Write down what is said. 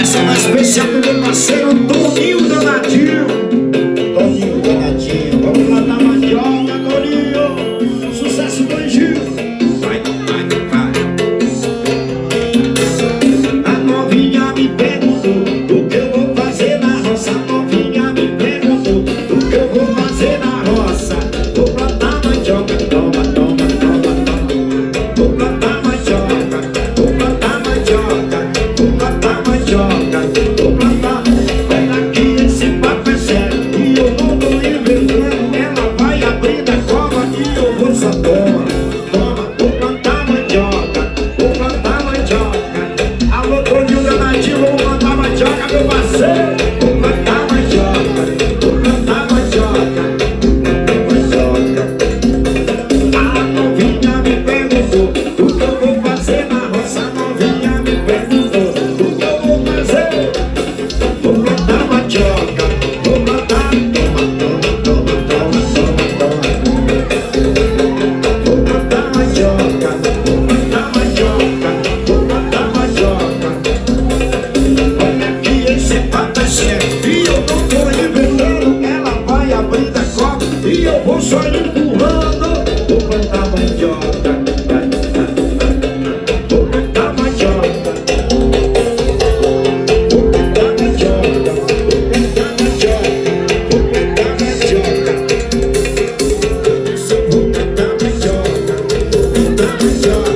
Essa é mais especial do meu parceiro eu vou só empurrando. Vou plantar mandioca Vou plantar mandioca. Vou plantar mandioca Vou plantar mandioca. Vou mandioca Vou mandioca Vou mandioca.